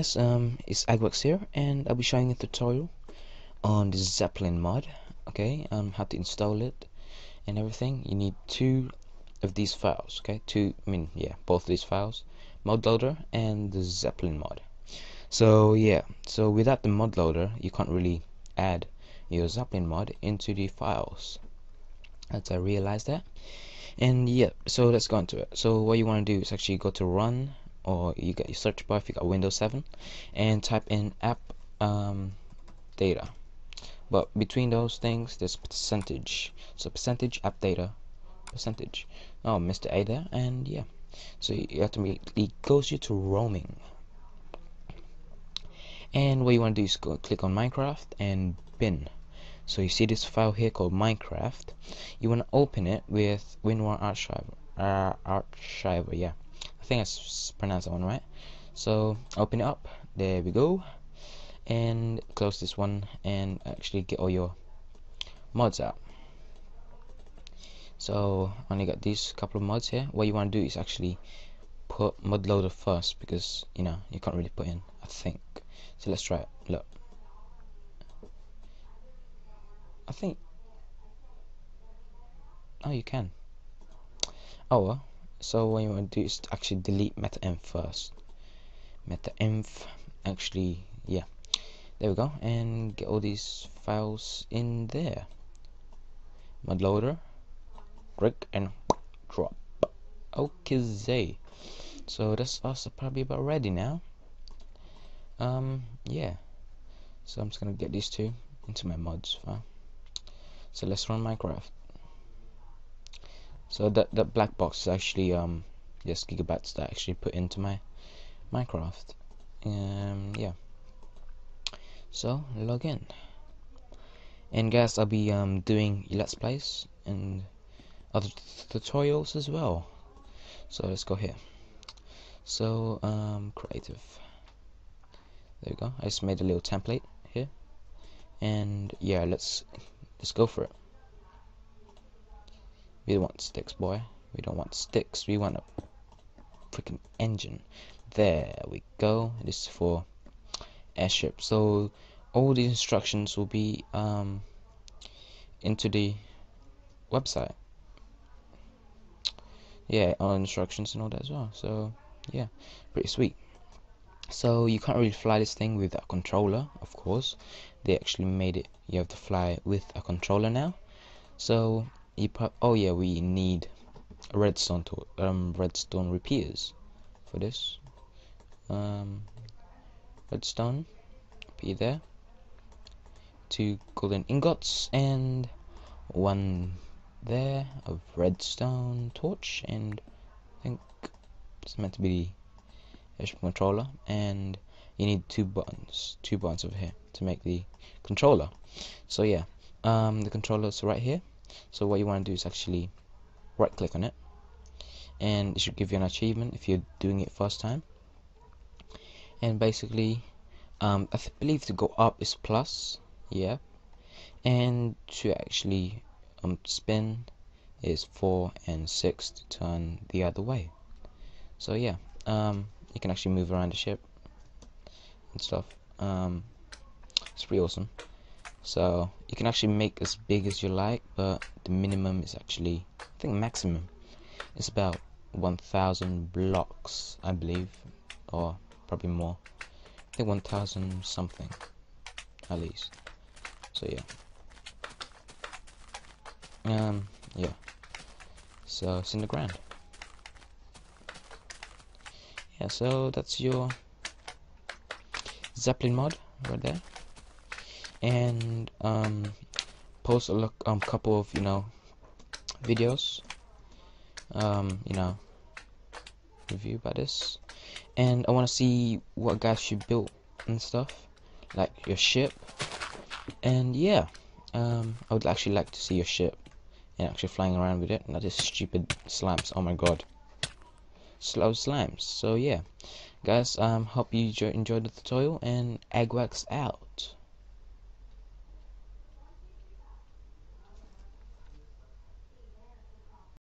Guys, um, it's Agwax here, and I'll be showing a tutorial on the Zeppelin mod. Okay, um, how to install it and everything. You need two of these files. Okay, two. I mean, yeah, both these files, mod loader and the Zeppelin mod. So yeah, so without the mod loader, you can't really add your Zeppelin mod into the files. As I realized that, and yeah, so let's go into it. So what you want to do is actually go to run or you get your search bar if you got Windows 7 and type in app um, data. But between those things there's percentage. So percentage app data percentage. Oh Mr. A there and yeah. So you have automatically goes you to roaming. And what you want to do is go click on Minecraft and bin. So you see this file here called Minecraft. You want to open it with WinRAR Archiver uh, Archiver yeah think I pronounced that one right. So open it up. There we go. And close this one and actually get all your mods out. So only got these couple of mods here. What you want to do is actually put mod loader first because you know you can't really put in. I think. So let's try it. Look. I think. Oh, you can. Oh well so what you want to do is actually delete metainf first. Metainf actually yeah. There we go and get all these files in there. Mod loader drag and drop. Okay. So that's also probably about ready now. Um yeah. So I'm just gonna get these two into my mods file. So let's run Minecraft so that that black box is actually um just gigabytes that I actually put into my Minecraft. Um yeah. So log in. And guys I'll be um doing let's plays and other tutorials as well. So let's go here. So um creative. There we go. I just made a little template here. And yeah, let's let's go for it. We don't want sticks, boy. We don't want sticks. We want a freaking engine. There we go. This is for airship. So all the instructions will be um, into the website. Yeah, all instructions and all that as well. So yeah, pretty sweet. So you can't really fly this thing with a controller, of course. They actually made it. You have to fly with a controller now. So oh yeah we need redstone to um redstone repeaters for this. Um redstone be there. Two golden ingots and one there of redstone torch and I think it's meant to be the controller. And you need two buttons two buttons over here to make the controller. So yeah um the controller's right here so what you want to do is actually right click on it and it should give you an achievement if you're doing it first time. And basically um, I believe to go up is plus yeah. And to actually um, spin is 4 and 6 to turn the other way. So yeah um, you can actually move around the ship and stuff. Um, it's pretty awesome so you can actually make as big as you like but the minimum is actually I think maximum is about 1000 blocks I believe or probably more. I think 1000 something at least. So yeah. Um yeah. So it's in the ground. Yeah so that's your Zeppelin mod right there and um, post a look, um, couple of you know videos. Um, you know review about this. And I want to see what guys you built and stuff like your ship. And yeah um, I would actually like to see your ship and actually flying around with it. Not just stupid slimes oh my god. Slow slimes. So yeah guys um hope you enjoyed the tutorial and Agwax out